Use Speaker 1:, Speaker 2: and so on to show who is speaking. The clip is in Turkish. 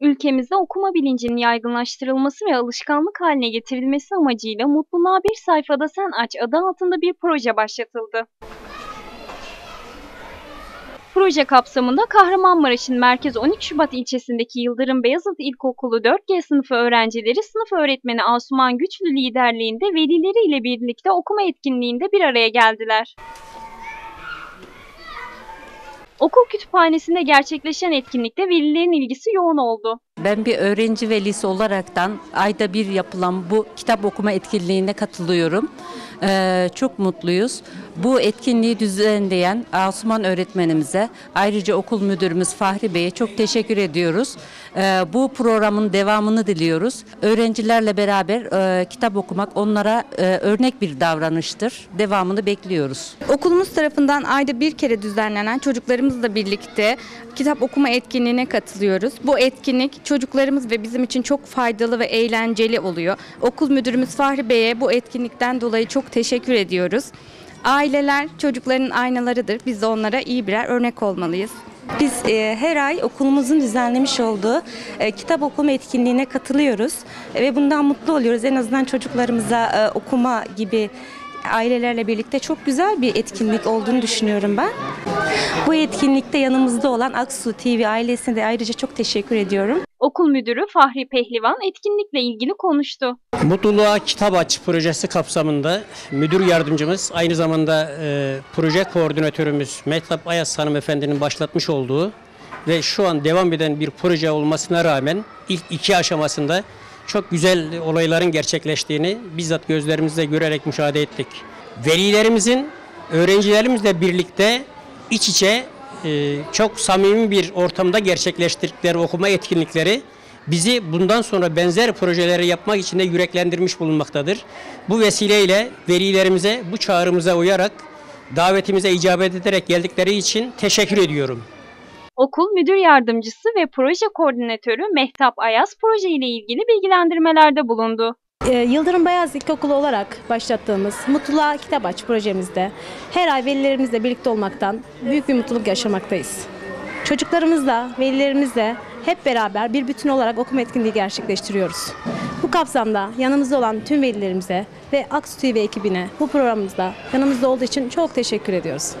Speaker 1: Ülkemizde okuma bilincinin yaygınlaştırılması ve alışkanlık haline getirilmesi amacıyla Mutluluğa Bir Sayfada Sen Aç adı altında bir proje başlatıldı. Proje kapsamında Kahramanmaraş'ın merkez 12 Şubat ilçesindeki Yıldırım Beyazıt İlkokulu 4G sınıfı öğrencileri sınıf öğretmeni Asuman Güçlü liderliğinde velileriyle birlikte okuma etkinliğinde bir araya geldiler. Okul kütüphanesinde gerçekleşen etkinlikte velilerin ilgisi yoğun oldu.
Speaker 2: Ben bir öğrenci velisi olaraktan ayda bir yapılan bu kitap okuma etkinliğine katılıyorum. Ee, çok mutluyuz. Bu etkinliği düzenleyen Asuman öğretmenimize, ayrıca okul müdürümüz Fahri Bey'e çok teşekkür ediyoruz. Ee, bu programın devamını diliyoruz. Öğrencilerle beraber e, kitap okumak onlara e, örnek bir davranıştır. Devamını bekliyoruz.
Speaker 3: Okulumuz tarafından ayda bir kere düzenlenen çocuklarımızla birlikte kitap okuma etkinliğine katılıyoruz. Bu etkinlik çocuklarımız ve bizim için çok faydalı ve eğlenceli oluyor. Okul müdürümüz Fahri Bey'e bu etkinlikten dolayı çok teşekkür ediyoruz. Aileler çocukların aynalarıdır. Biz de onlara iyi birer örnek olmalıyız.
Speaker 4: Biz e, her ay okulumuzun düzenlemiş olduğu e, kitap okuma etkinliğine katılıyoruz E, ve bundan mutlu oluyoruz. En azından çocuklarımıza e, okuma gibi ailelerle birlikte çok güzel bir etkinlik olduğunu düşünüyorum ben. Bu etkinlikte yanımızda olan Aksu TV ailesine de ayrıca çok teşekkür ediyorum.
Speaker 1: Okul müdürü Fahri Pehlivan etkinlikle ilgili konuştu.
Speaker 5: Mutluluğa Kitap Aç projesi kapsamında müdür yardımcımız aynı zamanda e, proje koordinatörümüz Mehtap Ayas hanımefendinin başlatmış olduğu ve şu an devam eden bir proje olmasına rağmen ilk iki aşamasında çok güzel olayların gerçekleştiğini bizzat gözlerimizle görerek müşahede ettik. Velilerimizin öğrencilerimizle birlikte iç içe çok samimi bir ortamda gerçekleştirdikleri okuma etkinlikleri bizi bundan sonra benzer projeleri yapmak için de yüreklendirmiş bulunmaktadır. Bu vesileyle velilerimize bu çağrımıza uyarak davetimize icabet ederek geldikleri için teşekkür ediyorum.
Speaker 1: Okul müdür yardımcısı ve proje koordinatörü Mehtap Ayaz proje ile ilgili bilgilendirmelerde bulundu.
Speaker 6: Ee, Yıldırım Beyaz İlkokulu olarak başlattığımız Mutluluğa Kitap Aç projemizde her ay velilerimizle birlikte olmaktan büyük bir mutluluk yaşamaktayız. Çocuklarımızla, velilerimizle hep beraber bir bütün olarak okuma etkinliği gerçekleştiriyoruz. Bu kapsamda yanımızda olan tüm velilerimize ve Aksu TV ekibine bu programımızda yanımızda olduğu için çok teşekkür ediyoruz.